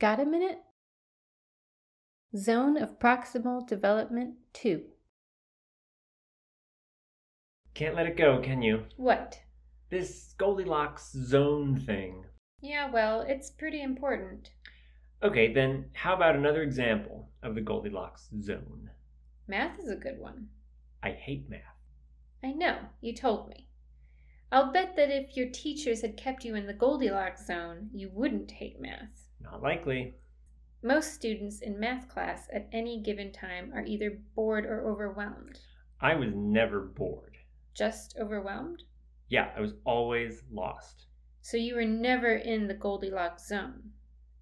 Got a minute? Zone of Proximal Development 2. Can't let it go, can you? What? This Goldilocks zone thing. Yeah, well, it's pretty important. Okay, then how about another example of the Goldilocks zone? Math is a good one. I hate math. I know, you told me. I'll bet that if your teachers had kept you in the Goldilocks zone, you wouldn't hate math. Not likely. Most students in math class at any given time are either bored or overwhelmed. I was never bored. Just overwhelmed? Yeah, I was always lost. So you were never in the Goldilocks zone.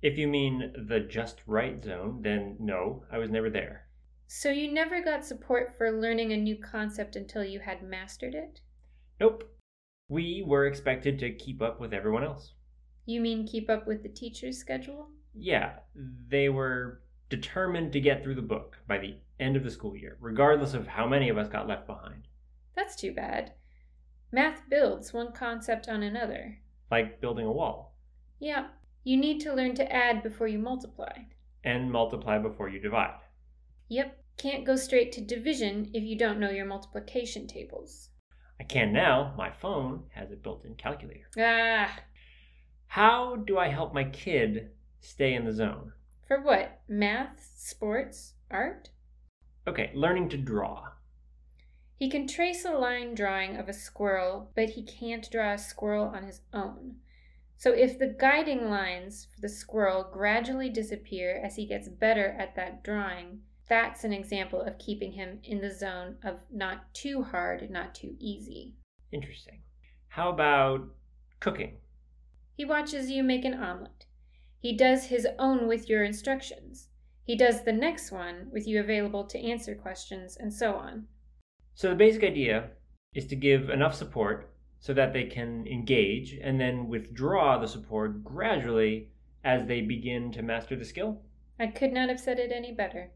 If you mean the just right zone, then no, I was never there. So you never got support for learning a new concept until you had mastered it? Nope. We were expected to keep up with everyone else. You mean keep up with the teacher's schedule? Yeah, they were determined to get through the book by the end of the school year, regardless of how many of us got left behind. That's too bad. Math builds one concept on another. Like building a wall. Yeah, you need to learn to add before you multiply. And multiply before you divide. Yep, can't go straight to division if you don't know your multiplication tables. I can now. My phone has a built in calculator. Ah, How do I help my kid stay in the zone? for what? Math, sports, art? Okay, learning to draw. He can trace a line drawing of a squirrel, but he can't draw a squirrel on his own. So if the guiding lines for the squirrel gradually disappear as he gets better at that drawing, that's an example of keeping him in the zone of not too hard, not too easy. Interesting. How about cooking? He watches you make an omelet. He does his own with your instructions. He does the next one with you available to answer questions, and so on. So the basic idea is to give enough support so that they can engage and then withdraw the support gradually as they begin to master the skill. I could not have said it any better.